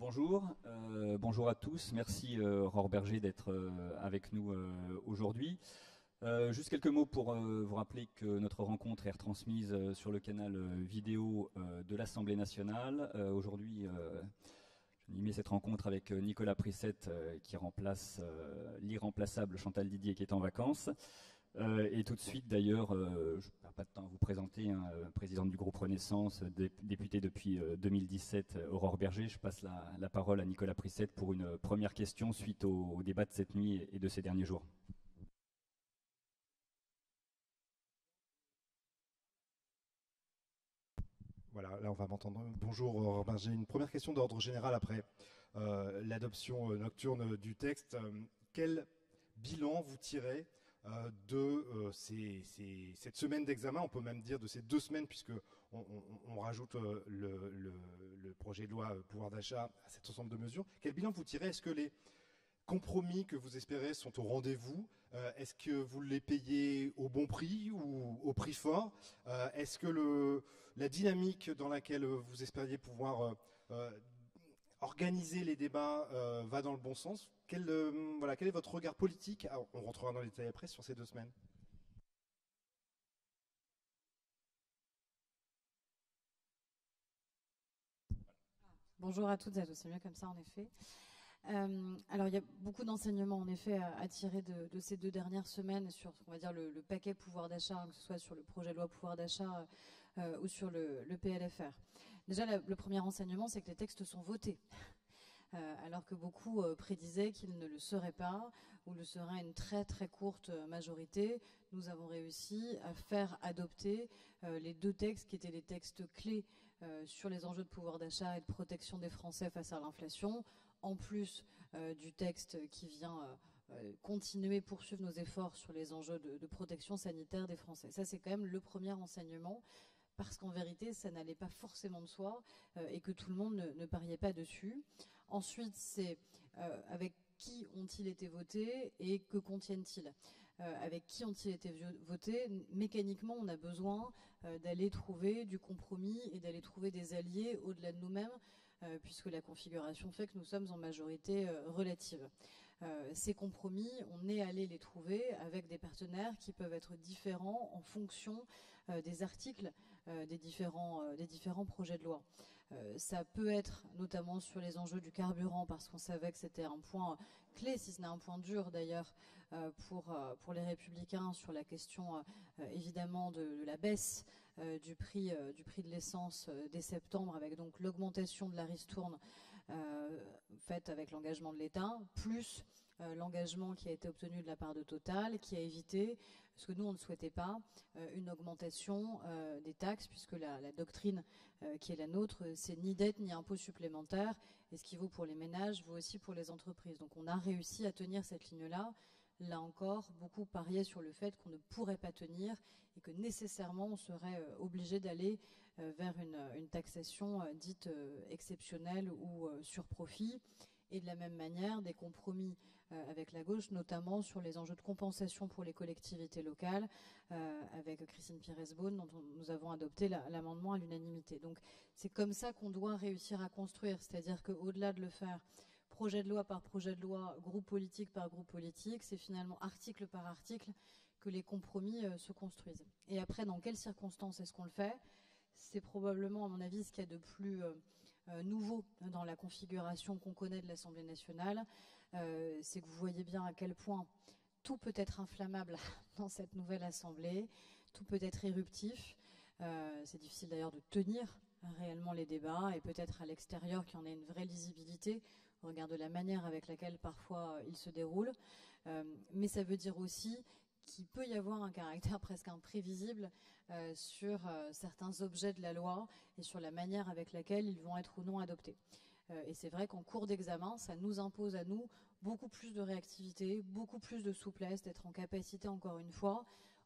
Bonjour, euh, bonjour à tous. Merci euh, Berger d'être euh, avec nous aujourd'hui. juste quelques mots pour vous rappeler que notre rencontre est retransmise sur le canal vidéo de l'Assemblée nationale. aujourd'hui, mis cette rencontre avec Nicolas Prissette qui remplace l'irremplaçable Chantal Didier qui est en vacances. Euh, et tout de suite, d'ailleurs, euh, je n'ai pas de temps à vous présenter, hein, euh, présidente du groupe Renaissance, députée depuis 2017, Aurore Berger. Je passe la, parole à Nicolas Prissette pour une première question suite au, débat de cette nuit et de ces derniers jours. Voilà, là on va m'entendre. Bonjour Aurore Berger. Une première question d'ordre général après l'adoption nocturne du texte. quel bilan vous tirez euh, de euh, cette semaine d'examen, on peut même dire de ces deux semaines, puisque on, rajoute euh, le, projet de loi pouvoir d'achat à cet ensemble de mesures. Quel bilan vous tirez? Est-ce que les compromis que vous espérez sont au rendez-vous? Est-ce que vous les payez au bon prix ou au prix fort? Est-ce que la dynamique dans laquelle vous espériez pouvoir organiser les débats va dans le bon sens? Quel, euh, quel est votre regard politique On rentrera dans les détails après sur ces deux semaines. Bonjour à toutes et à tous, c'est mieux comme ça en effet. Euh, alors il y a beaucoup d'enseignements en effet à, tirer de, ces deux dernières semaines sur on va dire le, paquet pouvoir d'achat, hein, que ce soit sur le projet de loi pouvoir d'achat euh, ou sur le, PLFR. Déjà le premier enseignement c'est que les textes sont votés. Euh, alors que beaucoup prédisaient qu'ils ne le seraient pas ou le seraient à une très très courte majorité. Nous avons réussi à faire adopter les deux textes qui étaient les textes clés sur les enjeux de pouvoir d'achat et de protection des Français face à l'inflation en plus euh, du texte qui vient euh, euh, continuer, poursuivre nos efforts sur les enjeux de, protection sanitaire des Français. Ça, c'est quand même le premier enseignement parce qu'en vérité, ça n'allait pas forcément de soi et que tout le monde ne, pariait pas dessus. Ensuite, c'est avec qui ont-ils été votés et que contiennent-ils? Avec qui ont-ils été votés? Mécaniquement, on a besoin d'aller trouver du compromis et d'aller trouver des alliés au-delà de nous-mêmes euh, puisque la configuration fait que nous sommes en majorité euh, relative. Euh, ces compromis, on est allé les trouver avec des partenaires qui peuvent être différents en fonction des articles des différents projets de loi. Ça peut être notamment sur les enjeux du carburant, parce qu'on savait que c'était un point clé, si ce n'est un point dur d'ailleurs, pour, pour les républicains sur la question évidemment de, la baisse du, prix, du prix de l'essence dès septembre, avec donc l'augmentation de la ristourne faite avec l'engagement de l'État, plus euh, l'engagement qui a été obtenu de la part de Total, qui a évité, ce que nous on ne souhaitait pas, euh, une augmentation euh, des taxes, puisque la, doctrine qui est la nôtre, c'est ni dette ni impôt supplémentaire, et ce qui vaut pour les ménages vaut aussi pour les entreprises. Donc on a réussi à tenir cette ligne-là. Là encore, beaucoup pariaient sur le fait qu'on ne pourrait pas tenir et que nécessairement on serait obligé d'aller vers une, taxation dite exceptionnelle ou sur profit et de la même manière des compromis euh, avec la gauche, notamment sur les enjeux de compensation pour les collectivités locales, euh, avec Christine Pires-Beaune, dont nous avons adopté l'amendement à l'unanimité. Donc c'est comme ça qu'on doit réussir à construire, c'est-à-dire qu'au-delà de le faire projet de loi par projet de loi, groupe politique par groupe politique, c'est finalement article par article que les compromis euh, se construisent. Et après, dans quelles circonstances est-ce qu'on le fait? C'est probablement, à mon avis, ce qu'il y a de plus euh, nouveau dans la configuration qu'on connaît de l'Assemblée nationale, euh, c'est que vous voyez bien à quel point tout peut être inflammable dans cette nouvelle Assemblée, tout peut être éruptif. Euh, c'est difficile d'ailleurs de tenir réellement les débats et peut-être à l'extérieur qu'il y en ait une vraie lisibilité au regard de la manière avec laquelle parfois ils se déroulent. mais ça veut dire aussi qu'il peut y avoir un caractère presque imprévisible euh, sur euh, certains objets de la loi et sur la manière avec laquelle ils vont être ou non adoptés. Euh, et c'est vrai qu'en cours d'examen, ça nous impose à nous beaucoup plus de réactivité, beaucoup plus de souplesse, d'être en capacité, encore une fois,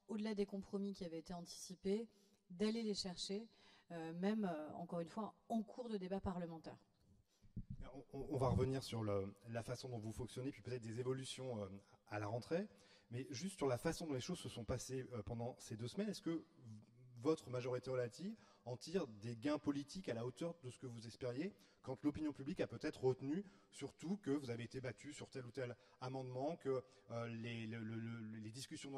au-delà des compromis qui avaient été anticipés, d'aller les chercher, même, encore une fois, en cours de débat parlementaire. On, va revenir sur la façon dont vous fonctionnez, puis peut-être des évolutions à la rentrée. Mais juste sur la façon dont les choses se sont passées euh, pendant ces deux semaines, est-ce que votre majorité relative en tire des gains politiques à la hauteur de ce que vous espériez, quand l'opinion publique a peut-être retenu surtout que vous avez été battu sur tel ou tel amendement, que euh, les, discussions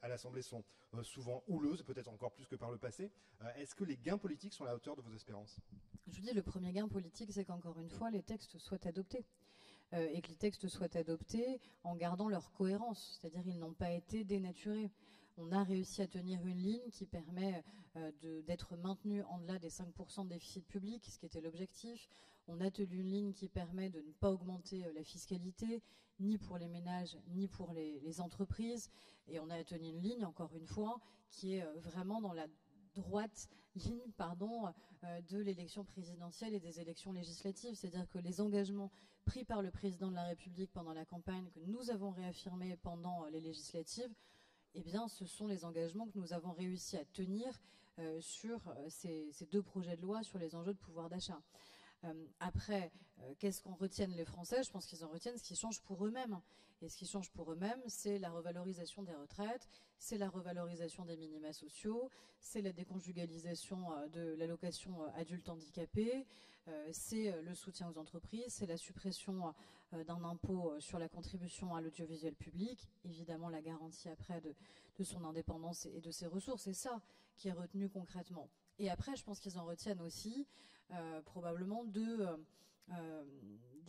à l'Assemblée sont euh, souvent houleuses, peut-être encore plus que par le passé. Euh, est-ce que les gains politiques sont à la hauteur de vos espérances? Je dis, le premier gain politique, c'est qu'encore une fois, les textes soient adoptés. et que les textes soient adoptés en gardant leur cohérence, c'est-à-dire ils n'ont pas été dénaturés on a réussi à tenir une ligne qui permet euh, d'être maintenu en delà des 5% de déficit public, ce qui était l'objectif. On a tenu une ligne qui permet de ne pas augmenter euh, la fiscalité, ni pour les ménages, ni pour les, entreprises. Et on a tenu une ligne, encore une fois, qui est euh, vraiment dans la droite ligne de l'élection présidentielle et des élections législatives. C'est-à-dire que les engagements pris par le président de la République pendant la campagne, que nous avons réaffirmés pendant les législatives, eh bien, ce sont les engagements que nous avons réussi à tenir euh, sur euh, ces, deux projets de loi sur les enjeux de pouvoir d'achat. Euh, après, qu'est-ce qu'on retienne les Français? Je pense qu'ils en retiennent ce qui change pour eux-mêmes. Et ce qui change pour eux-mêmes, c'est la revalorisation des retraites, c'est la revalorisation des minima sociaux, c'est la déconjugalisation de l'allocation adulte handicapé, c'est le soutien aux entreprises, c'est la suppression d'un impôt euh, sur la contribution à l'audiovisuel public, évidemment la garantie après de, son indépendance et de ses ressources. C'est ça qui est retenu concrètement. Et après, je pense qu'ils en retiennent aussi euh, probablement deux,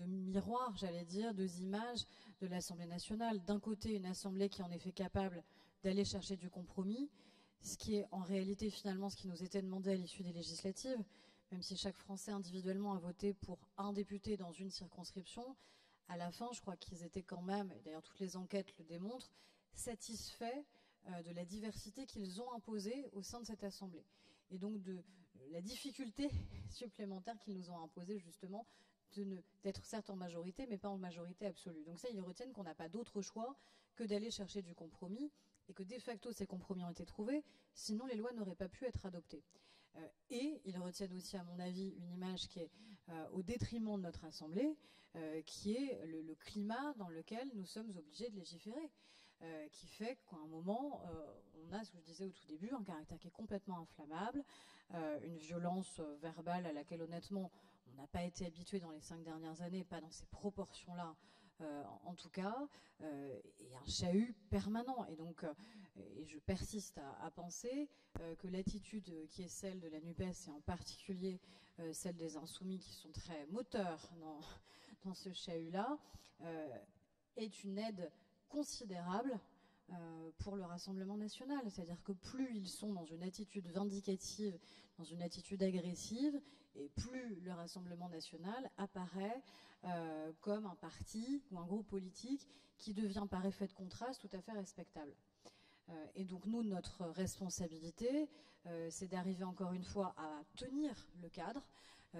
miroirs, j'allais dire, deux images de l'Assemblée nationale. D'un côté, une Assemblée qui est en effet capable d'aller chercher du compromis, ce qui est en réalité finalement ce qui nous était demandé à l'issue des législatives, même si chaque Français individuellement a voté pour un député dans une circonscription, à la fin, je crois qu'ils étaient quand même, et d'ailleurs toutes les enquêtes le démontrent, satisfaits euh, de la diversité qu'ils ont imposée au sein de cette Assemblée. Et donc de la difficulté supplémentaire qu'ils nous ont imposée justement d'être certes en majorité, mais pas en majorité absolue. Donc ça, ils retiennent qu'on n'a pas d'autre choix que d'aller chercher du compromis et que de facto ces compromis ont été trouvés, sinon les lois n'auraient pas pu être adoptées. Euh, et ils retiennent aussi, à mon avis, une image qui est euh, au détriment de notre Assemblée, euh, qui est le, climat dans lequel nous sommes obligés de légiférer. qui fait qu'à un moment, on a, ce que je disais au tout début, un caractère qui est complètement inflammable, une violence verbale à laquelle honnêtement on n'a pas été habitué dans les cinq dernières années, pas dans ces proportions-là euh, en tout cas, euh, et un chahut permanent. Et donc, euh, et je persiste à, penser que l'attitude qui est celle de la NUPES, et en particulier celle des insoumis qui sont très moteurs dans, dans ce chahut-là, est une aide considérable pour le Rassemblement national. C'est-à-dire que plus ils sont dans une attitude vindicative, dans une attitude agressive, et plus le Rassemblement national apparaît euh, comme un parti ou un groupe politique qui devient par effet de contraste tout à fait respectable. Euh, et donc nous, notre responsabilité, euh, c'est d'arriver encore une fois à tenir le cadre,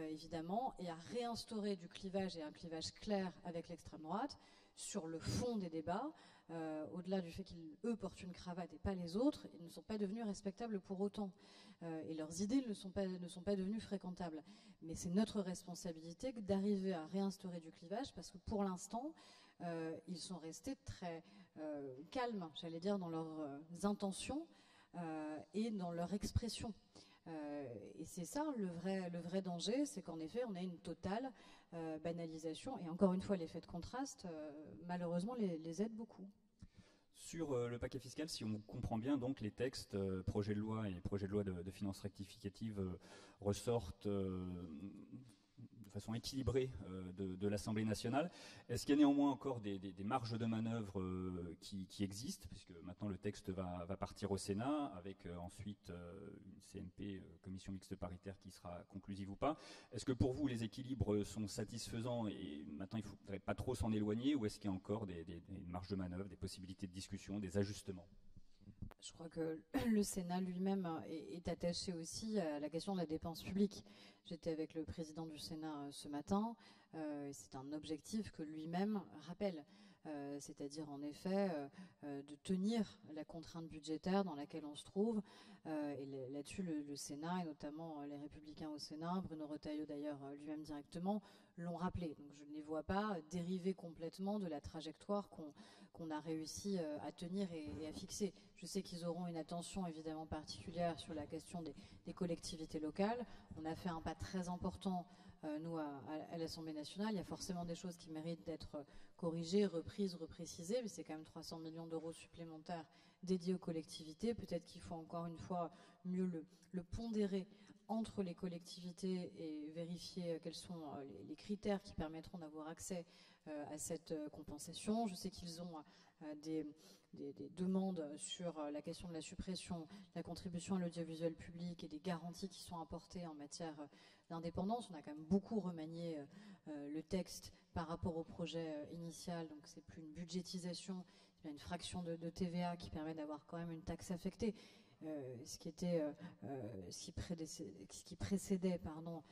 évidemment, et à réinstaurer du clivage et un clivage clair avec l'extrême droite sur le fond des débats, euh, au-delà du fait qu'ils, portent une cravate et pas les autres, ils ne sont pas devenus respectables pour autant. Euh, et leurs idées ne sont, pas, ne sont pas devenues fréquentables. Mais c'est notre responsabilité d'arriver à réinstaurer du clivage, parce que pour l'instant, euh, ils sont restés très calmes, j'allais dire, dans leurs intentions et dans leur expression. Et c'est ça le vrai, le vrai danger, c'est qu'en effet, on a une totale euh, banalisation. Et encore une fois, l'effet de contraste, euh, malheureusement, les, aide beaucoup. Sur euh, le paquet fiscal, si on comprend bien, donc les textes, projets de loi et projets de loi de finances rectificatives ressortent façon équilibrée euh, de, l'Assemblée nationale. Est-ce qu'il y a néanmoins encore des, marges de manœuvre euh, qui, existent, puisque maintenant le texte va, partir au Sénat, avec euh, ensuite une CMP, commission mixte paritaire, qui sera conclusive ou pas. Est-ce que pour vous les équilibres sont satisfaisants et maintenant il ne faudrait pas trop s'en éloigner, ou est-ce qu'il y a encore des, des marges de manœuvre, des possibilités de discussion, des ajustements? Je crois que le Sénat lui-même est, attaché aussi à la question de la dépense publique. J'étais avec le président du Sénat euh, ce matin. Euh, c'est un objectif que lui-même rappelle. C'est-à-dire en effet de tenir la contrainte budgétaire dans laquelle on se trouve. et là-dessus, le, Sénat, et notamment les Républicains au Sénat, Bruno Retailleau d'ailleurs lui-même directement, l'ont rappelé. Donc je ne les vois pas dériver complètement de la trajectoire qu'on a réussi à tenir et, à fixer. Je sais qu'ils auront une attention évidemment particulière sur la question des, collectivités locales. On a fait un pas très important, euh, nous, à, l'Assemblée nationale. Il y a forcément des choses qui méritent d'être corrigées, reprises, reprécisées, mais c'est quand même 300 millions d'euros supplémentaires dédiés aux collectivités. Peut-être qu'il faut encore une fois mieux le, pondérer entre les collectivités et vérifier quels sont euh, les, critères qui permettront d'avoir accès euh, à cette compensation. Je sais qu'ils ont des des, demandes sur euh, la question de la suppression la contribution à l'audiovisuel public et des garanties qui sont apportées en matière euh, d'indépendance. On a quand même beaucoup remanié euh, le texte par rapport au projet initial, donc c'est plus une budgétisation, a une fraction de, TVA qui permet d'avoir quand même une taxe affectée. ce qui était ce, qui précédait, pardon,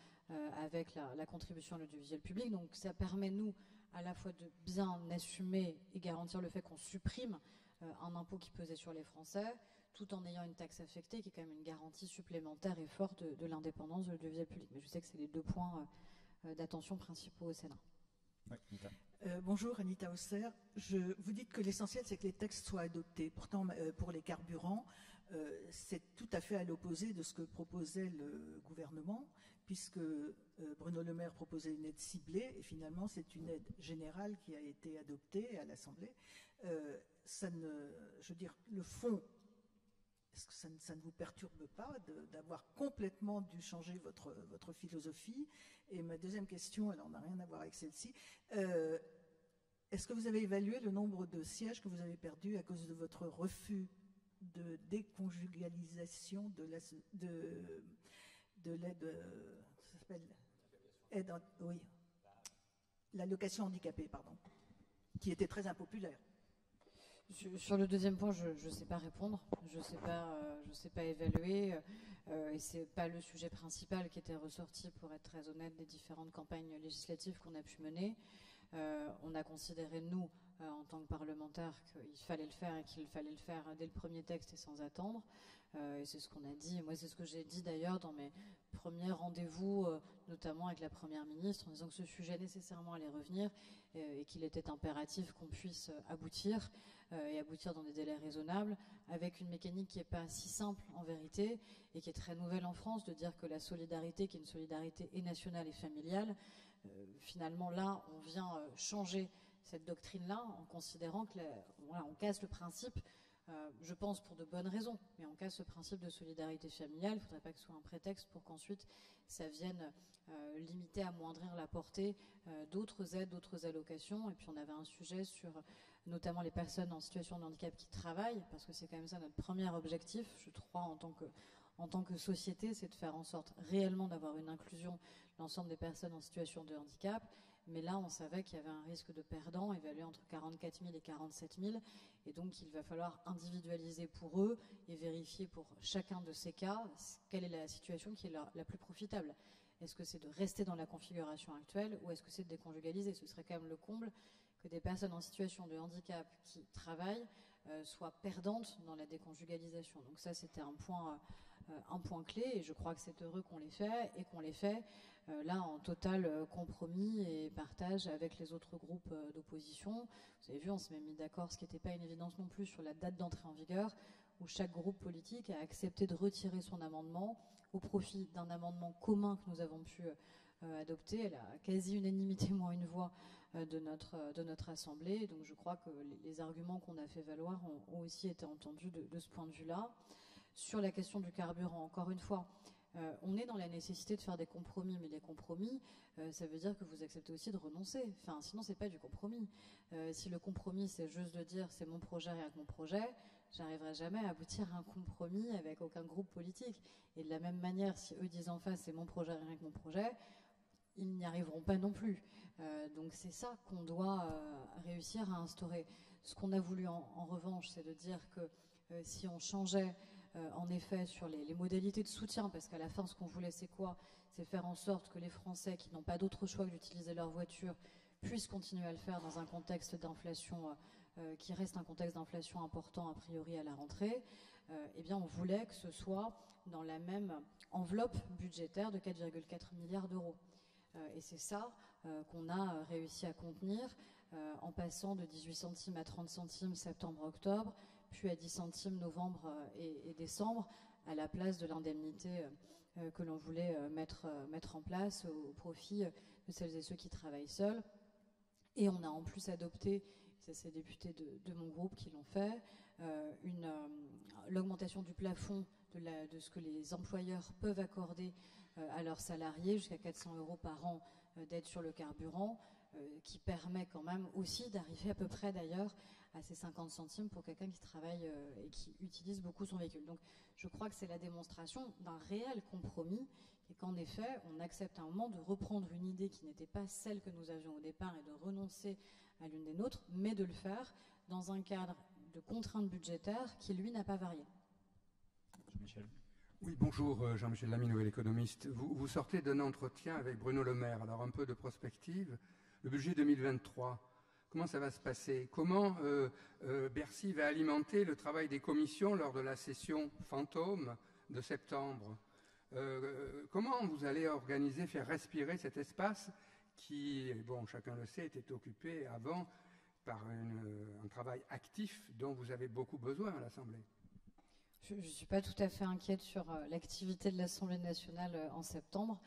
avec la, contribution à l'audiovisuel public. Donc ça permet nous à la fois de bien assumer et garantir le fait qu'on supprime euh, un impôt qui pesait sur les Français, tout en ayant une taxe affectée qui est quand même une garantie supplémentaire et forte de, l'indépendance de l'audiovisuel public. Mais je sais que c'est les deux points euh, euh, d'attention principaux au Sénat. bonjour Anita Osser. Je, vous dites que l'essentiel c'est que les textes soient adoptés. Pourtant, pour les carburants, c'est tout à fait à l'opposé de ce que proposait le gouvernement, puisque Bruno Le Maire proposait une aide ciblée et finalement c'est une aide générale qui a été adoptée à l'Assemblée. Ne, je veux dire, le fond, est-ce que ça ne, vous perturbe pas d'avoir complètement dû changer votre, votre philosophie. Et ma deuxième question, elle n'a rien à voir avec celle-ci, euh, est-ce que vous avez évalué le nombre de sièges que vous avez perdus à cause de votre refus de déconjugalisation de l'aide, de, de l'aide, euh, ça s'appelle l'allocation handicapée, pardon, qui était très impopulaire sur le deuxième point, je ne sais pas répondre, je ne sais, pas, euh, sais pas évaluer, euh, et ce n'est pas le sujet principal qui était ressorti, pour être très honnête, des différentes campagnes législatives qu'on a pu mener. Euh, on a considéré, nous, en tant que parlementaires, qu'il fallait le faire et qu'il fallait le faire dès le premier texte et sans attendre. Et c'est ce qu'on a dit. Moi, c'est ce que j'ai dit d'ailleurs dans mes premiers rendez-vous, notamment avec la Première ministre, en disant que ce sujet nécessairement allait revenir et qu'il était impératif qu'on puisse aboutir. Euh, et aboutir dans des délais raisonnables, avec une mécanique qui n'est pas si simple en vérité et qui est très nouvelle en France, de dire que la solidarité, qui est une solidarité et nationale et familiale, euh, finalement là, on vient euh, changer cette doctrine-là en considérant que voilà, on casse le principe je pense pour de bonnes raisons, mais on casse ce principe de solidarité familiale. Il ne faudrait pas que ce soit un prétexte pour qu'ensuite ça vienne limiter, amoindrir la portée d'autres aides, d'autres allocations. Et puis on avait un sujet sur notamment les personnes en situation de handicap qui travaillent, parce que c'est quand même ça notre premier objectif, je crois, en tant que, en tant que société, c'est de faire en sorte réellement d'avoir une inclusion de l'ensemble des personnes en situation de handicap. Mais là, on savait qu'il y avait un risque de perdant évalué entre 44 000 et 47 000. Et donc, il va falloir individualiser pour eux et vérifier pour chacun de ces cas quelle est la situation qui est la, plus profitable. Est-ce que c'est de rester dans la configuration actuelle ou est-ce que c'est de déconjugaliser? Ce serait quand même le comble que des personnes en situation de handicap qui travaillent euh, soient perdantes dans la déconjugalisation. Donc ça, c'était un point, euh, un point clé, et je crois que c'est heureux qu'on l'ait fait, et qu'on l'ait fait euh, là en total compromis et partage avec les autres groupes d'opposition. Vous avez vu, on s'est même mis d'accord, ce qui n'était pas une évidence non plus, sur la date d'entrée en vigueur, où chaque groupe politique a accepté de retirer son amendement au profit d'un amendement commun que nous avons pu adopter. Elle a quasi unanimité, moins une voix, euh, de notre, euh, de notre Assemblée. Donc je crois que les, arguments qu'on a fait valoir ont, aussi été entendus de, ce point de vue-là. Sur la question du carburant, encore une fois, euh, on est dans la nécessité de faire des compromis, mais les compromis, ça veut dire que vous acceptez aussi de renoncer. Enfin, sinon, c'est pas du compromis. si le compromis, c'est juste de dire c'est mon projet, rien que mon projet, j'arriverai jamais à aboutir à un compromis avec aucun groupe politique. Et de la même manière, si eux disent en face c'est mon projet, rien que mon projet, ils n'y arriveront pas non plus. Euh, donc c'est ça qu'on doit euh, réussir à instaurer. Ce qu'on a voulu en, revanche, c'est de dire que euh, si on changeait en effet sur les, modalités de soutien, parce qu'à la fin ce qu'on voulait c'est quoi? C'est faire en sorte que les Français qui n'ont pas d'autre choix que d'utiliser leur voiture puisse continuer à le faire dans un contexte d'inflation qui reste un contexte d'inflation important a priori à la rentrée, eh bien on voulait que ce soit dans la même enveloppe budgétaire de 4,4 milliards d'euros. et c'est ça qu'on a réussi à contenir en passant de 18 centimes à 30 centimes septembre-octobre, puis à 10 centimes novembre et décembre, à la place de l'indemnité euh, que l'on voulait euh, mettre, euh, mettre en place au, profit de celles et ceux qui travaillent seuls. Et on a en plus adopté, c'est ces députés de, mon groupe qui l'ont fait, l'augmentation du plafond de, ce que les employeurs peuvent accorder à leurs salariés, jusqu'à 400 euros par an d'aide sur le carburant, qui permet quand même aussi d'arriver à peu près d'ailleurs à ces 50 centimes pour quelqu'un qui travaille et qui utilise beaucoup son véhicule. Donc je crois que c'est la démonstration d'un réel compromis et qu'en effet, on accepte à un moment de reprendre une idée qui n'était pas celle que nous avions au départ et de renoncer à l'une des nôtres, mais de le faire dans un cadre de contraintes budgétaires qui, lui, n'a pas varié. Michel. Oui, bonjour, euh, Jean-Michel Lamy, nouvel économiste. Vous, vous sortez d'un entretien avec Bruno Le Maire, alors un peu de prospective. Le budget 2023, Comment ça va se passer? Comment euh, euh, Bercy va alimenter le travail des commissions lors de la session fantôme de septembre? Euh, Comment vous allez organiser, faire respirer cet espace qui, bon, chacun le sait, était occupé avant par un travail actif dont vous avez beaucoup besoin à l'Assemblée? Je ne suis pas tout à fait inquiète sur l'activité de l'Assemblée nationale en septembre.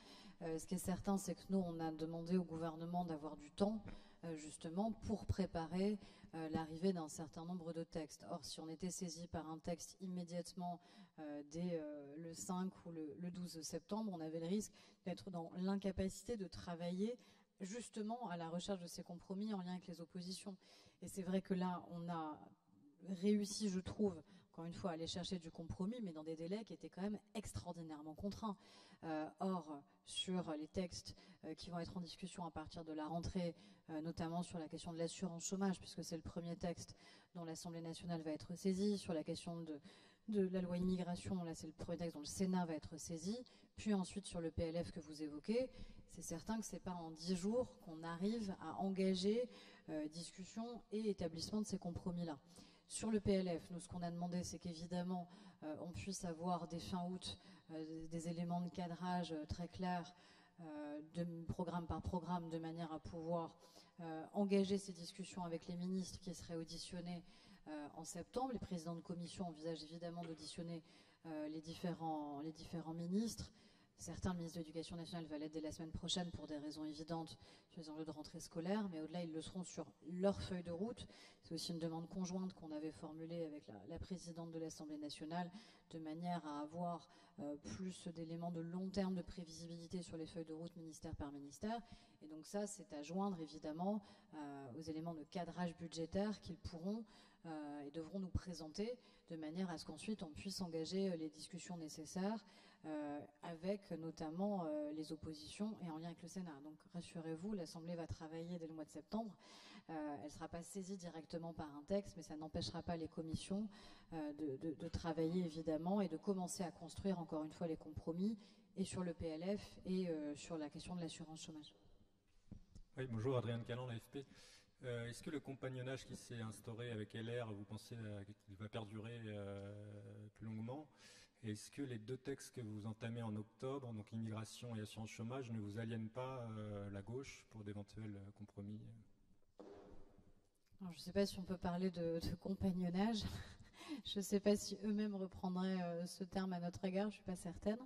ce qui est certain, c'est que nous, on a demandé au gouvernement d'avoir du temps justement pour préparer euh, l'arrivée d'un certain nombre de textes. Or, si on était saisi par un texte immédiatement euh, dès le 5 ou le, 12 septembre, on avait le risque d'être dans l'incapacité de travailler justement à la recherche de ces compromis en lien avec les oppositions. Et c'est vrai que là, on a réussi, je trouve, encore une fois, aller chercher du compromis, mais dans des délais qui étaient quand même extraordinairement contraints. or, sur les textes qui vont être en discussion à partir de la rentrée, euh, notamment sur la question de l'assurance chômage, puisque c'est le premier texte dont l'Assemblée nationale va être saisie, sur la question de, la loi immigration, là c'est le premier texte dont le Sénat va être saisi, puis ensuite sur le PLF que vous évoquez, c'est certain que ce n'est pas en dix jours qu'on arrive à engager euh, discussion et établissement de ces compromis-là. Sur le PLF, nous ce qu'on a demandé, c'est qu'évidemment euh, on puisse avoir des fins août des éléments de cadrage très clairs de programme par programme de manière à pouvoir euh, engager ces discussions avec les ministres qui seraient auditionnés euh, en septembre. Les présidents de commission envisagent évidemment d'auditionner euh, les différents ministres. Certains, ministres de l'Éducation nationale, va l'être dès la semaine prochaine pour des raisons évidentes sur les enjeux de rentrée scolaire, mais au-delà, ils le seront sur leur feuille de route. C'est aussi une demande conjointe qu'on avait formulée avec la, présidente de l'Assemblée nationale, de manière à avoir plus d'éléments de long terme de prévisibilité sur les feuilles de route ministère par ministère. Et donc ça, c'est à joindre évidemment euh, aux éléments de cadrage budgétaire qu'ils pourront euh, et devront nous présenter de manière à ce qu'ensuite on puisse engager euh, les discussions nécessaires avec notamment les oppositions et en lien avec le Sénat. Donc rassurez-vous, l'Assemblée va travailler dès le mois de septembre. elle ne sera pas saisie directement par un texte, mais ça n'empêchera pas les commissions de, travailler évidemment et de commencer à construire encore une fois les compromis et sur le PLF et sur la question de l'assurance chômage. Oui, bonjour, Adrien Callan, l'AFP. Euh, est-ce que le compagnonnage qui s'est instauré avec LR, vous pensez euh, qu'il va perdurer euh, plus longuement? Est-ce que les deux textes que vous entamez en octobre, donc immigration et assurance chômage, ne vous aliènent pas la gauche pour d'éventuels compromis? Je ne sais pas si on peut parler de, compagnonnage. je ne sais pas si eux-mêmes reprendraient ce terme à notre égard, je ne suis pas certaine.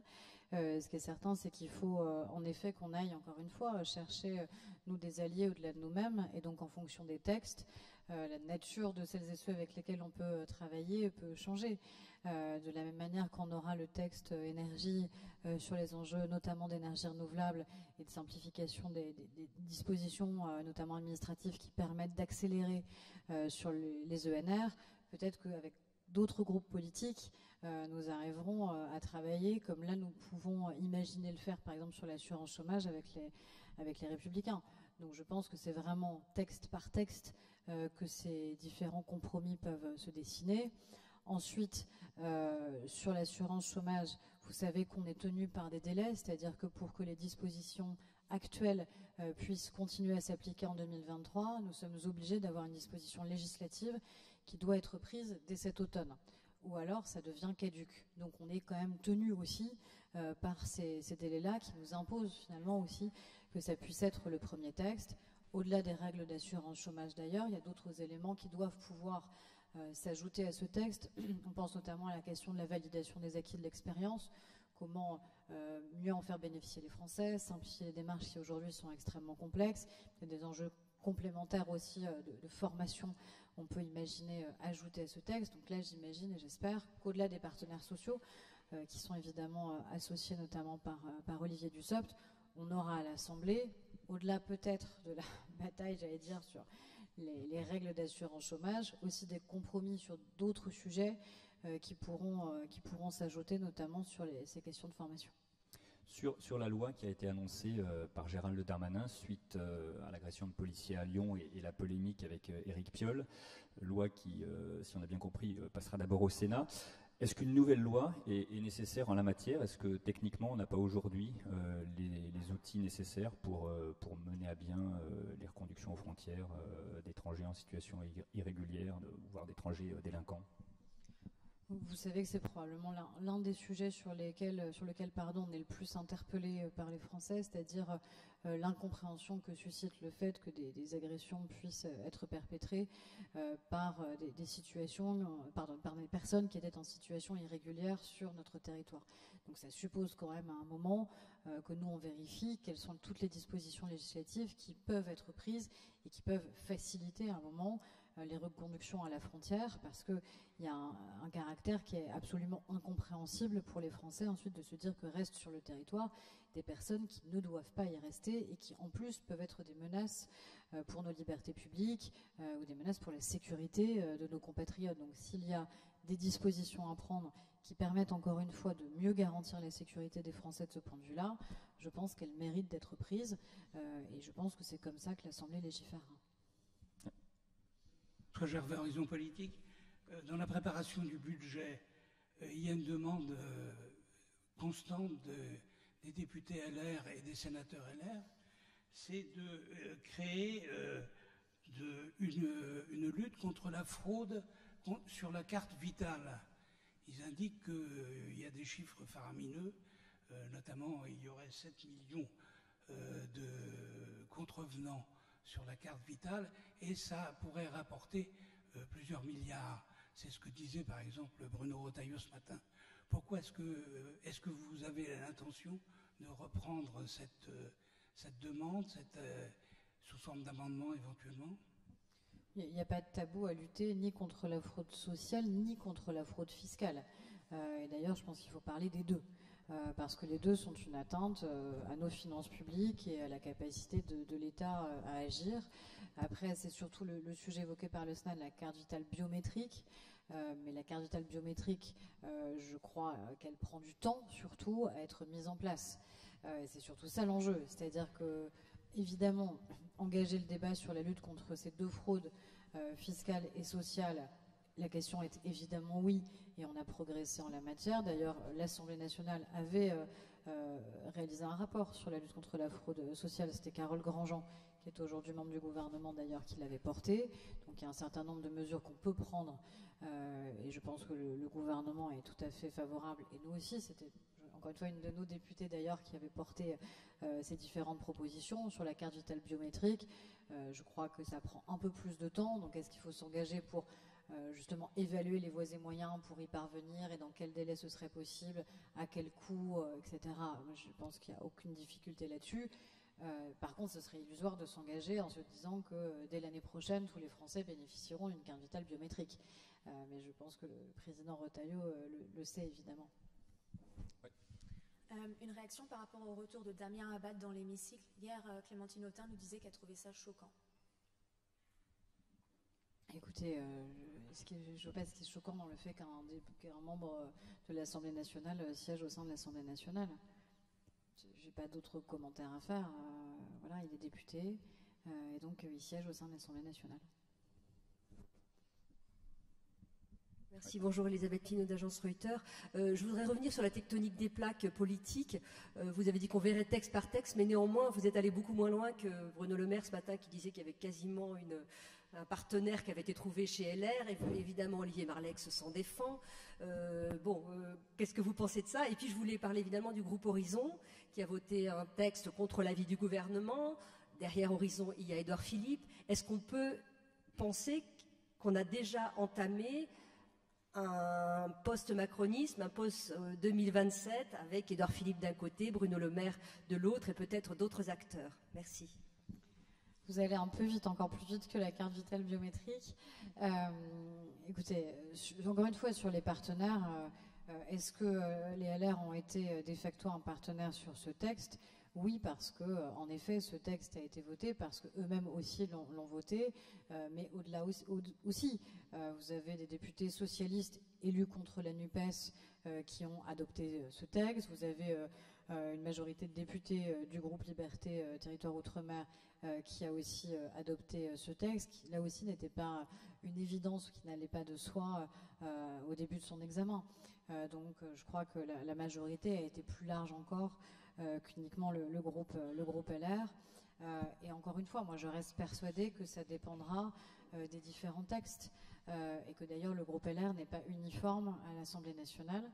Euh, ce qui est certain, c'est qu'il faut euh, en effet qu'on aille encore une fois chercher euh, nous des alliés au-delà de nous-mêmes, et donc en fonction des textes, la nature de celles et ceux avec lesquels on peut travailler peut changer. de la même manière qu'on aura le texte énergie sur les enjeux notamment d'énergie renouvelable et de simplification des, dispositions, notamment administratives, qui permettent d'accélérer sur les ENR, peut-être qu'avec d'autres groupes politiques, euh, nous arriverons euh, à travailler comme là nous pouvons imaginer le faire par exemple sur l'assurance chômage avec les, avec les républicains. Donc je pense que c'est vraiment texte par texte euh, que ces différents compromis peuvent se dessiner. Ensuite, sur l'assurance chômage, Vous savez qu'on est tenu par des délais, c'est-à-dire que pour que les dispositions actuelles puissent continuer à s'appliquer en 2023, nous sommes obligés d'avoir une disposition législative qui doit être prise dès cet automne. Ou alors ça devient caduque. Donc on est quand même tenu aussi par ces, délais-là qui nous imposent finalement aussi que ça puisse être le premier texte. Au-delà des règles d'assurance chômage d'ailleurs, il y a d'autres éléments qui doivent pouvoir euh, s'ajouter à ce texte. On pense notamment à la question de la validation des acquis de l'expérience, comment euh, mieux en faire bénéficier les Français, simplifier les démarches qui aujourd'hui sont extrêmement complexes. Il y a des enjeux complémentaires aussi euh, de, formation, on peut imaginer ajouter à ce texte. Donc là, j'imagine et j'espère qu'au-delà des partenaires sociaux, qui sont évidemment associés notamment par, Olivier Dussopt, on aura à l'Assemblée, au-delà peut-être de la bataille, j'allais dire, sur les, règles d'assurance chômage, aussi des compromis sur d'autres sujets euh, euh, qui pourront s'ajouter, notamment sur ces questions de formation. Sur, la loi qui a été annoncée euh, par Gérald Darmanin suite à l'agression de policiers à Lyon et, la polémique avec Éric Piolle, loi qui, si on a bien compris, passera d'abord au Sénat. Est-ce qu'une nouvelle loi est, nécessaire en la matière? Est-ce que techniquement on n'a pas aujourd'hui euh, les, outils nécessaires pour, euh, mener à bien euh, les reconductions aux frontières d'étrangers en situation irrégulière, voire d'étrangers délinquants? Vous savez que c'est probablement l'un des sujets sur lesquels, sur lequel pardon, on est le plus interpellé euh, par les Français, c'est-à-dire euh, l'incompréhension que suscite le fait que des, agressions puissent euh, être perpétrées par des, situations, pardon, par des personnes qui étaient en situation irrégulière sur notre territoire. Donc ça suppose quand même à un moment que nous on vérifie quelles sont toutes les dispositions législatives qui peuvent être prises et qui peuvent faciliter à un moment les reconductions à la frontière parce qu'il y a un, caractère qui est absolument incompréhensible pour les Français ensuite de se dire que restent sur le territoire des personnes qui ne doivent pas y rester et qui en plus peuvent être des menaces euh, pour nos libertés publiques euh, ou des menaces pour la sécurité de nos compatriotes. Donc s'il y a des dispositions à prendre qui permettent encore une fois de mieux garantir la sécurité des Français de ce point de vue-là, je pense qu'elles méritent d'être prises et je pense que c'est comme ça que l'Assemblée légiférera réserve horizon politique, euh, dans la préparation du budget, euh, il y a une demande euh, constante des députés LR et des sénateurs LR, c'est de créer une, lutte contre la fraude sur la carte vitale. Ils indiquent qu'il y a des chiffres faramineux, notamment il y aurait 7 millions de contrevenants sur la carte vitale et ça pourrait rapporter euh, plusieurs milliards. C'est ce que disait par exemple Bruno Rotaillot ce matin. Pourquoi est-ce que, euh, est que vous avez l'intention de reprendre cette, euh, cette demande, cette, sous forme d'amendement éventuellement? Il n'y a pas de tabou à lutter ni contre la fraude sociale ni contre la fraude fiscale. et d'ailleurs, je pense qu'il faut parler des deux. Euh, parce que les deux sont une atteinte euh, à nos finances publiques et à la capacité de, l'État euh, à agir. Après, c'est surtout le, sujet évoqué par le SNA, la carte vitale biométrique. mais la carte vitale biométrique, je crois qu'elle prend du temps, surtout, à être mise en place. c'est surtout ça l'enjeu. C'est-à-dire que, évidemment, engager le débat sur la lutte contre ces deux fraudes fiscales et sociales la question est évidemment oui, et on a progressé en la matière. D'ailleurs, l'Assemblée nationale avait euh, euh, réalisé un rapport sur la lutte contre la fraude sociale. C'était Carole Grandjean, qui est aujourd'hui membre du gouvernement d'ailleurs, qui l'avait porté. Donc il y a un certain nombre de mesures qu'on peut prendre, euh, et je pense que le, gouvernement est tout à fait favorable. Et nous aussi, c'était encore une fois une de nos députés d'ailleurs qui avait porté ces différentes propositions sur la carte vitale biométrique. je crois que ça prend un peu plus de temps. Donc est-ce qu'il faut s'engager pour euh, justement évaluer les voies et moyens pour y parvenir et dans quel délai ce serait possible, à quel coût, euh, etc. je pense qu'il n'y a aucune difficulté là-dessus. Euh, par contre, ce serait illusoire de s'engager en se disant que dès l'année prochaine, tous les Français bénéficieront d'une carte vitale biométrique. mais je pense que le président Retailleau le, sait évidemment. une réaction par rapport au retour de Damien Abad dans l'hémicycle. Hier, Clémentine Autain nous disait qu'elle trouvait ça choquant. Écoutez, ce qui pas ce qui est choquant dans le fait qu'un membre de l'Assemblée nationale euh, siège au sein de l'Assemblée nationale. J'ai pas d'autres commentaires à faire. Euh, voilà, il est député euh, et donc il siège au sein de l'Assemblée nationale. Merci, bonjour Elisabeth Pino d'agence Reuters. Euh, je voudrais revenir sur la tectonique des plaques politiques. Euh, vous avez dit qu'on verrait texte par texte, mais néanmoins, vous êtes allé beaucoup moins loin que Bruno Le Maire ce matin qui disait qu'il y avait quasiment un partenaire qui avait été trouvé chez LR. Et évidemment, Olivier Marlex s'en défend. Euh, bon, qu'est-ce que vous pensez de ça? Et puis, je voulais parler évidemment du groupe Horizon, qui a voté un texte contre l'avis du gouvernement. Derrière Horizon, il y a Édouard Philippe. Est-ce qu'on peut penser qu'on a déjà entamé un post-macronisme, un post-2027, avec Édouard Philippe d'un côté, Bruno Le Maire de l'autre, et peut-être d'autres acteurs? Merci. Vous allez un peu vite, encore plus vite que la carte vitale biométrique. Euh, écoutez, encore une fois, sur les partenaires, euh, euh, est-ce que les LR ont été de facto un partenaire sur ce texte? Oui, parce que, en effet, ce texte a été voté, parce qu'eux-mêmes aussi l'ont voté, mais au-delà aussi, vous avez des députés socialistes élus contre la NUPES qui ont adopté ce texte. Vous avez une majorité de députés du groupe Liberté Territoire Outre-mer qui a aussi adopté ce texte, qui là aussi n'était pas une évidence ou qui n'allait pas de soi au début de son examen. donc je crois que la, majorité a été plus large encore qu'uniquement le, groupe, le groupe LR. et encore une fois, moi je reste persuadée que ça dépendra des différents textes. Euh, et que d'ailleurs le groupe LR n'est pas uniforme à l'Assemblée nationale.